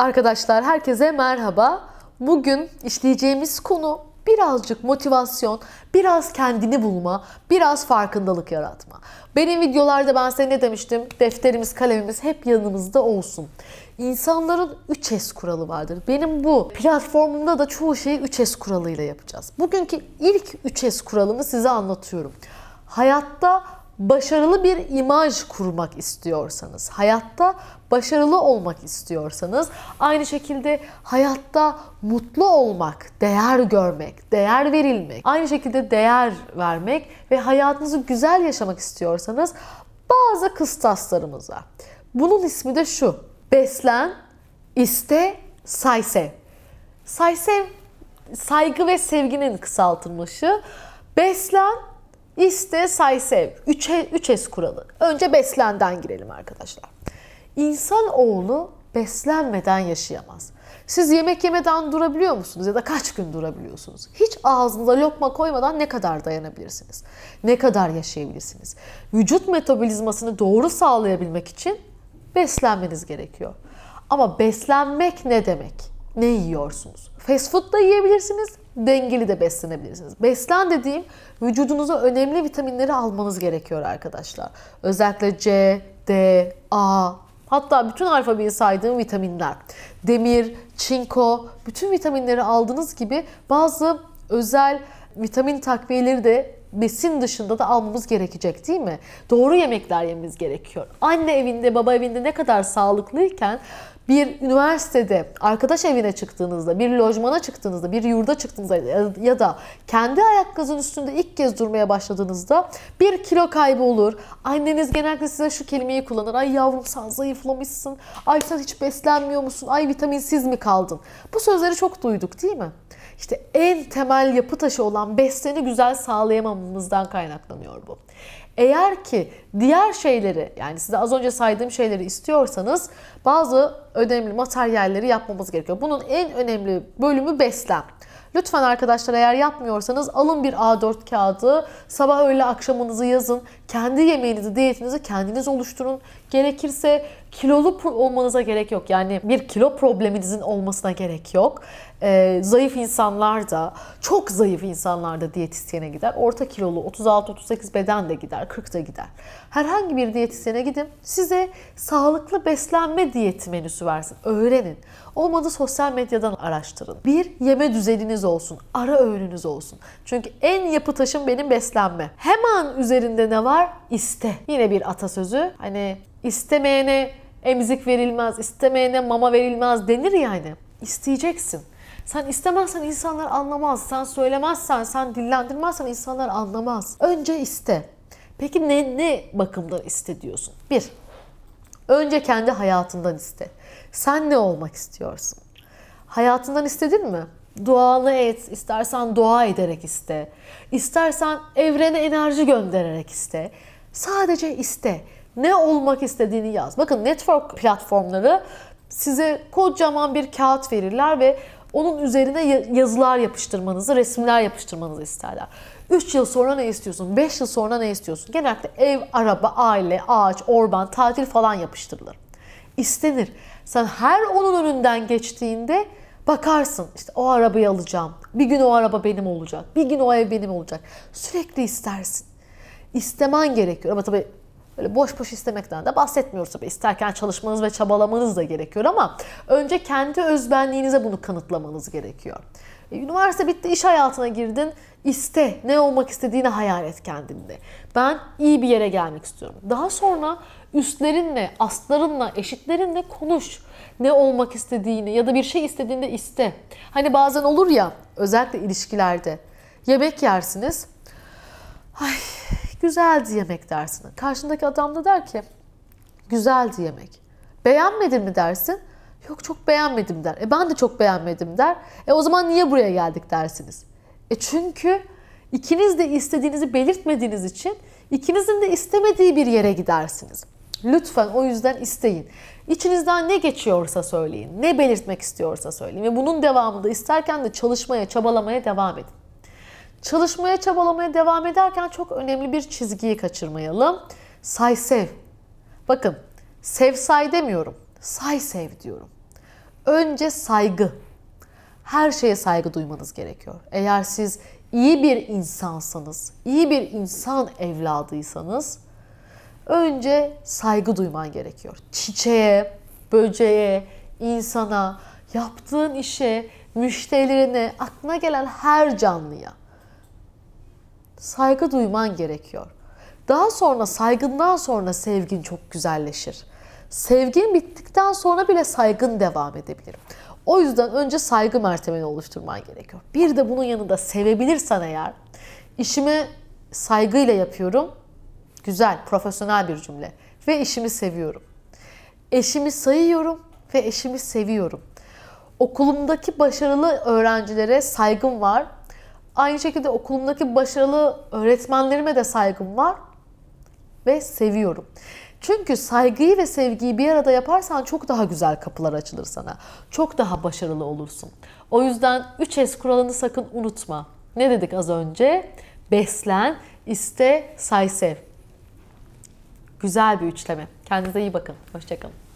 Arkadaşlar herkese merhaba. Bugün işleyeceğimiz konu birazcık motivasyon, biraz kendini bulma, biraz farkındalık yaratma. Benim videolarda ben size ne demiştim? Defterimiz, kalemimiz hep yanımızda olsun. İnsanların 3S kuralı vardır. Benim bu platformumda da çoğu şeyi 3S kuralıyla yapacağız. Bugünkü ilk 3S kuralını size anlatıyorum. Hayatta başarılı bir imaj kurmak istiyorsanız, hayatta başarılı olmak istiyorsanız, aynı şekilde hayatta mutlu olmak, değer görmek, değer verilmek, aynı şekilde değer vermek ve hayatınızı güzel yaşamak istiyorsanız bazı kıstaslarımız var. Bunun ismi de şu. Beslen, iste, say sev. Say sev saygı ve sevginin kısaltılmışı. Beslen, İste, say, sev. 3 3S kuralı. Önce beslenden girelim arkadaşlar. İnsan oğlu beslenmeden yaşayamaz. Siz yemek yemeden durabiliyor musunuz ya da kaç gün durabiliyorsunuz? Hiç ağzınıza lokma koymadan ne kadar dayanabilirsiniz? Ne kadar yaşayabilirsiniz? Vücut metabolizmasını doğru sağlayabilmek için beslenmeniz gerekiyor. Ama beslenmek ne demek? Ne yiyorsunuz? Fast food da yiyebilirsiniz, dengeli de beslenebilirsiniz. Beslen dediğim vücudunuza önemli vitaminleri almanız gerekiyor arkadaşlar. Özellikle C, D, A, hatta bütün alfabeyi saydığım vitaminler. Demir, çinko, bütün vitaminleri aldığınız gibi bazı özel vitamin takviyeleri de besin dışında da almamız gerekecek değil mi? Doğru yemekler yememiz gerekiyor. Anne evinde, baba evinde ne kadar sağlıklıyken bir üniversitede, arkadaş evine çıktığınızda, bir lojmana çıktığınızda, bir yurda çıktığınızda ya da kendi ayakkabınızın üstünde ilk kez durmaya başladığınızda bir kilo kaybı olur. Anneniz genellikle size şu kelimeyi kullanır. Ay yavrum sen zayıflamışsın. Ay sen hiç beslenmiyor musun? Ay vitaminsiz mi kaldın? Bu sözleri çok duyduk değil mi? İşte en temel yapı taşı olan besleni güzel sağlayamamamızdan kaynaklanıyor bu. Eğer ki diğer şeyleri yani size az önce saydığım şeyleri istiyorsanız bazı önemli materyalleri yapmamız gerekiyor. Bunun en önemli bölümü beslen. Lütfen arkadaşlar eğer yapmıyorsanız alın bir A4 kağıdı, sabah öğle akşamınızı yazın. Kendi yemeğinizi, diyetinizi kendiniz oluşturun. Gerekirse kilolu olmanıza gerek yok. Yani bir kilo probleminizin olmasına gerek yok. Ee, zayıf insanlar da, çok zayıf insanlar da diyetisyene gider. Orta kilolu 36-38 beden de gider, 40 da gider. Herhangi bir diyetisyene gidin. Size sağlıklı beslenme diyeti menüsü versin. Öğrenin. Olmadı sosyal medyadan araştırın. Bir yeme düzeniniz olsun. Ara öğününüz olsun. Çünkü en yapı taşım benim beslenme. Hemen üzerinde ne var? İste. Yine bir atasözü. Hani istemeyene emzik verilmez, istemeyene mama verilmez denir yani. İsteyeceksin. Sen istemezsen insanlar anlamaz. Sen söylemezsen, sen dillendirmezsen insanlar anlamaz. Önce iste. Peki ne, ne bakımdan iste diyorsun? Bir, önce kendi hayatından iste. Sen ne olmak istiyorsun? Hayatından istedin mi? Dualı et, istersen dua ederek iste. İstersen evrene enerji göndererek iste. Sadece iste. Ne olmak istediğini yaz. Bakın network platformları size kocaman bir kağıt verirler ve onun üzerine yazılar yapıştırmanızı, resimler yapıştırmanızı isterler. 3 yıl sonra ne istiyorsun? 5 yıl sonra ne istiyorsun? Genellikle ev, araba, aile, ağaç, orman, tatil falan yapıştırılır. İstenir. Sen her onun önünden geçtiğinde bakarsın işte o arabayı alacağım. Bir gün o araba benim olacak. Bir gün o ev benim olacak. Sürekli istersin. İstemen gerekiyor. Ama tabii Böyle boş boş istemekten de bahsetmiyoruz tabii. İsterken çalışmanız ve çabalamanız da gerekiyor ama önce kendi özbenliğinize bunu kanıtlamanız gerekiyor. E, üniversite bitti, iş hayatına girdin. İste, ne olmak istediğini hayal et kendinde. Ben iyi bir yere gelmek istiyorum. Daha sonra üstlerinle, astlarınla, eşitlerinle konuş. Ne olmak istediğini ya da bir şey istediğinde iste. Hani bazen olur ya, özellikle ilişkilerde yemek yersiniz. Ay güzeldi yemek dersin. Karşındaki adam da der ki güzeldi yemek. Beğenmedin mi dersin? Yok çok beğenmedim der. E ben de çok beğenmedim der. E o zaman niye buraya geldik dersiniz. E çünkü ikiniz de istediğinizi belirtmediğiniz için ikinizin de istemediği bir yere gidersiniz. Lütfen o yüzden isteyin. İçinizden ne geçiyorsa söyleyin. Ne belirtmek istiyorsa söyleyin. Ve bunun devamında isterken de çalışmaya, çabalamaya devam edin. Çalışmaya, çabalamaya devam ederken çok önemli bir çizgiyi kaçırmayalım. Say sev. Bakın, sev say demiyorum. Say sev diyorum. Önce saygı. Her şeye saygı duymanız gerekiyor. Eğer siz iyi bir insansanız, iyi bir insan evladıysanız önce saygı duyman gerekiyor. Çiçeğe, böceğe, insana, yaptığın işe, müşterilerine, aklına gelen her canlıya saygı duyman gerekiyor. Daha sonra saygından sonra sevgin çok güzelleşir. Sevgin bittikten sonra bile saygın devam edebilir. O yüzden önce saygı mertebeni oluşturman gerekiyor. Bir de bunun yanında sevebilirsen eğer, işimi saygıyla yapıyorum. Güzel, profesyonel bir cümle. Ve işimi seviyorum. Eşimi sayıyorum ve eşimi seviyorum. Okulumdaki başarılı öğrencilere saygım var. Aynı şekilde okulumdaki başarılı öğretmenlerime de saygım var ve seviyorum. Çünkü saygıyı ve sevgiyi bir arada yaparsan çok daha güzel kapılar açılır sana. Çok daha başarılı olursun. O yüzden 3S kuralını sakın unutma. Ne dedik az önce? Beslen, iste, say, sev. Güzel bir üçleme. Kendinize iyi bakın. Hoşçakalın.